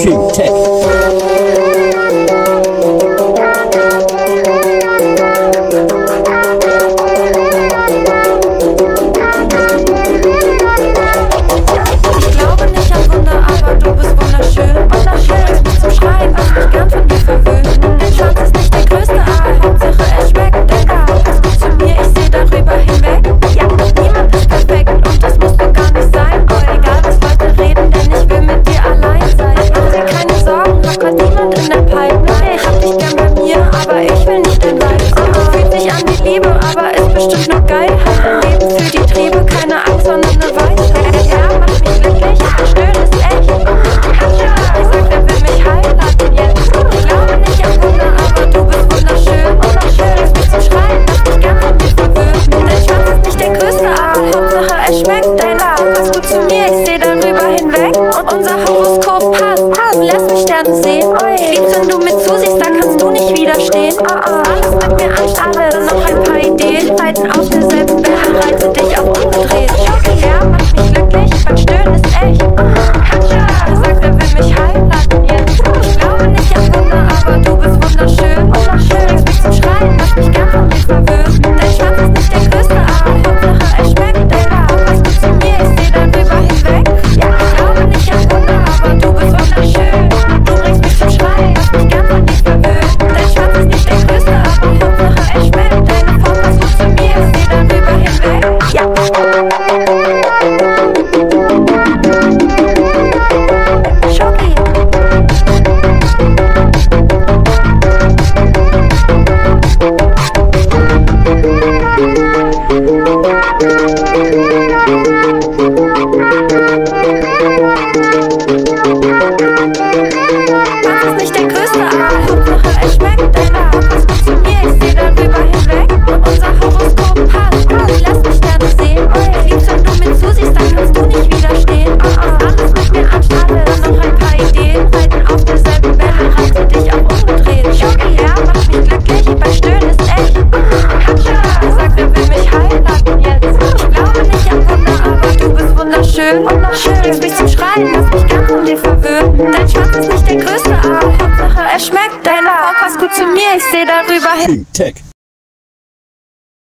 King Tech. aber ist bestimmt nur geil. Hab im Leben für die Triebe keine Angst, sondern eine Weisheit. Ja, mach mich glücklich, schön ist echt. Ich sag, er will mich heiraten. Ich glaube nicht an Wunder, aber du bist wunderschön. Wunderschön, lass mich zum Schreien, lass mich ganz an dich verwöhnen. Dein Schwanz ist nicht der größte, aber Hauptsache er schmeckt. Dein Arm passt gut zu mir, ich seh darüber hinweg. Und unser Horoskop passt, passt. Lass mich Sterne sehen. Liebst, wenn du mir zusiehst, dann kannst du nicht widerstehen. Ah, ah. Alles mit mir anstarren. schön und noch schön. Bringst mich zum Schreien, lass mich ganz von dir verwöhnen. Dein Schwanz ist nicht der größte, aber Hauptsache er schmeckt. Deine Haut passt gut zu mir, ich seh darüber hin. Tech.